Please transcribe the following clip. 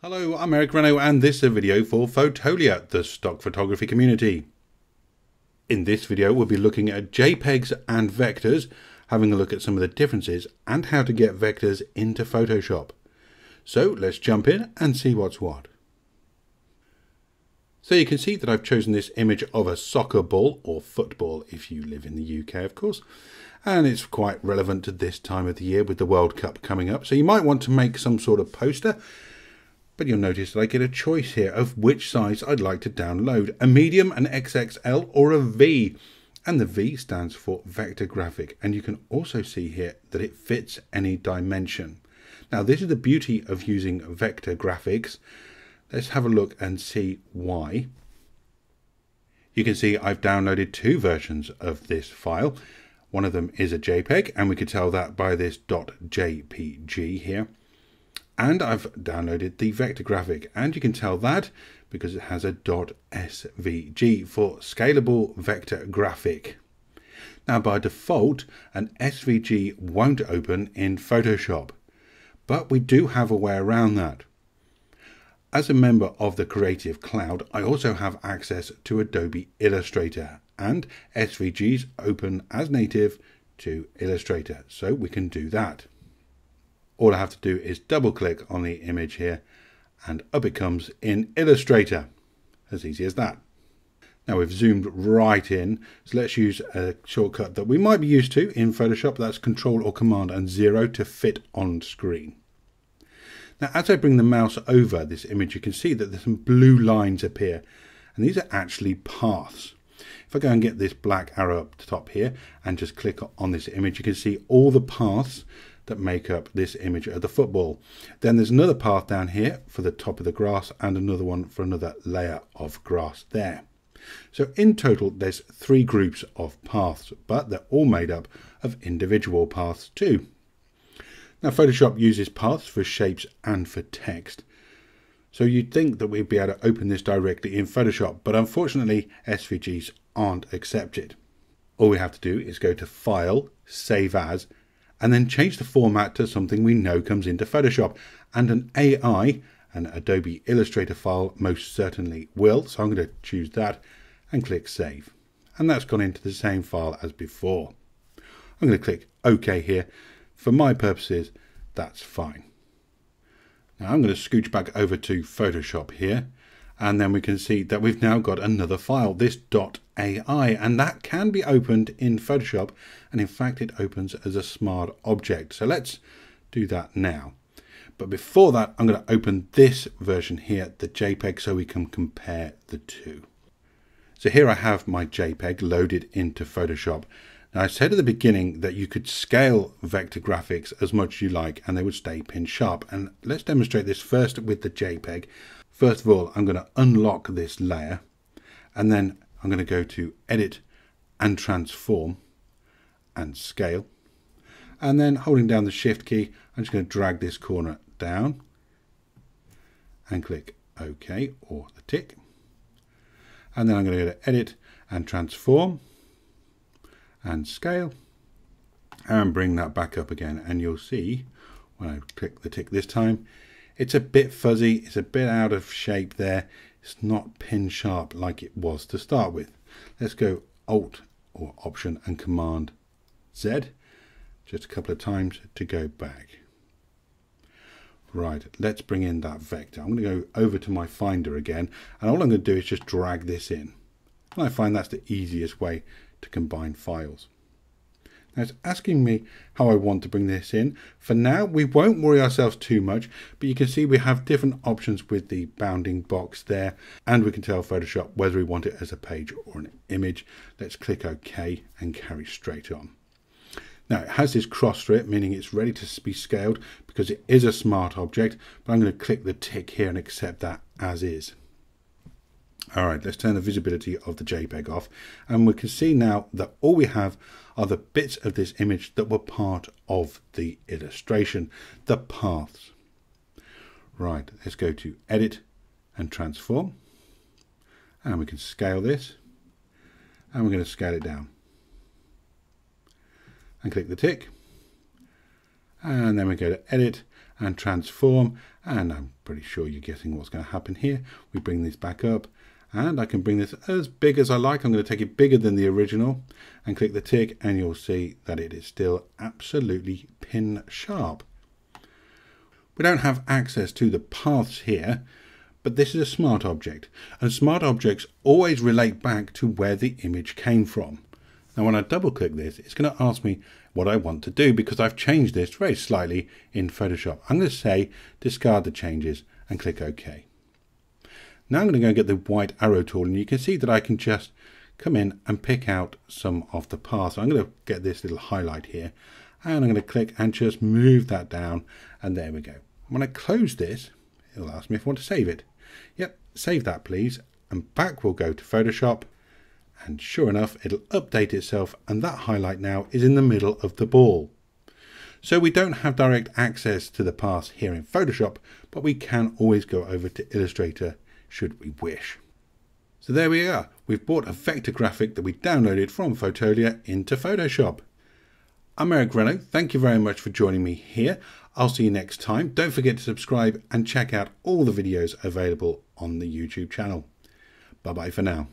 Hello, I'm Eric Renno and this is a video for Fotolia, the stock photography community. In this video we'll be looking at JPEGs and vectors, having a look at some of the differences and how to get vectors into Photoshop. So let's jump in and see what's what. So you can see that I've chosen this image of a soccer ball, or football if you live in the UK of course, and it's quite relevant to this time of the year with the World Cup coming up. So you might want to make some sort of poster but you'll notice that I get a choice here of which size I'd like to download, a medium, an XXL or a V. And the V stands for vector graphic and you can also see here that it fits any dimension. Now this is the beauty of using vector graphics. Let's have a look and see why. You can see I've downloaded two versions of this file. One of them is a JPEG and we can tell that by this .jpg here and I've downloaded the vector graphic and you can tell that because it has a .svg for scalable vector graphic. Now by default an SVG won't open in Photoshop but we do have a way around that. As a member of the Creative Cloud I also have access to Adobe Illustrator and SVGs open as native to Illustrator so we can do that all I have to do is double click on the image here and up it comes in Illustrator. As easy as that. Now we've zoomed right in, so let's use a shortcut that we might be used to in Photoshop, that's Control or Command and Zero to fit on screen. Now as I bring the mouse over this image you can see that there's some blue lines appear and these are actually paths. If I go and get this black arrow up the top here and just click on this image you can see all the paths that make up this image of the football. Then there's another path down here for the top of the grass and another one for another layer of grass there. So in total there's three groups of paths, but they're all made up of individual paths too. Now Photoshop uses paths for shapes and for text. So you'd think that we'd be able to open this directly in Photoshop, but unfortunately SVGs aren't accepted. All we have to do is go to File, Save As, and then change the format to something we know comes into Photoshop. And an AI, an Adobe Illustrator file, most certainly will. So I'm going to choose that and click Save. And that's gone into the same file as before. I'm going to click OK here. For my purposes, that's fine. Now I'm going to scooch back over to Photoshop here and then we can see that we've now got another file, this .ai, and that can be opened in Photoshop, and in fact it opens as a smart object. So let's do that now. But before that, I'm going to open this version here, the JPEG, so we can compare the two. So here I have my JPEG loaded into Photoshop. Now I said at the beginning that you could scale vector graphics as much as you like and they would stay pin sharp. And let's demonstrate this first with the JPEG. First of all, I'm going to unlock this layer and then I'm going to go to edit and transform and scale. And then holding down the shift key, I'm just going to drag this corner down and click OK or the tick. And then I'm going to go to edit and transform and scale and bring that back up again. And you'll see when I click the tick this time, it's a bit fuzzy, it's a bit out of shape there. It's not pin sharp like it was to start with. Let's go Alt or Option and Command Z just a couple of times to go back. Right, let's bring in that vector. I'm going to go over to my Finder again, and all I'm going to do is just drag this in. And I find that's the easiest way to combine files. Now it's asking me how I want to bring this in. For now, we won't worry ourselves too much, but you can see we have different options with the bounding box there, and we can tell Photoshop whether we want it as a page or an image. Let's click OK and carry straight on. Now it has this cross strip, meaning it's ready to be scaled because it is a smart object, but I'm going to click the tick here and accept that as is. All right, let's turn the visibility of the JPEG off. And we can see now that all we have are the bits of this image that were part of the illustration, the paths. Right, let's go to Edit and Transform. And we can scale this. And we're going to scale it down. And click the tick. And then we go to Edit and transform and I'm pretty sure you're guessing what's going to happen here. We bring this back up and I can bring this as big as I like. I'm going to take it bigger than the original and click the tick and you'll see that it is still absolutely pin sharp. We don't have access to the paths here, but this is a smart object and smart objects always relate back to where the image came from. Now when I double click this, it's going to ask me what I want to do because I've changed this very slightly in Photoshop. I'm going to say discard the changes and click OK. Now I'm going to go and get the white arrow tool and you can see that I can just come in and pick out some of the paths. So I'm going to get this little highlight here and I'm going to click and just move that down and there we go. When I close this, it'll ask me if I want to save it. Yep, save that please. And back we'll go to Photoshop and sure enough it'll update itself and that highlight now is in the middle of the ball. So we don't have direct access to the paths here in Photoshop, but we can always go over to Illustrator should we wish. So there we are. We've brought a vector graphic that we downloaded from Fotolia into Photoshop. I'm Eric Renno. Thank you very much for joining me here. I'll see you next time. Don't forget to subscribe and check out all the videos available on the YouTube channel. Bye bye for now.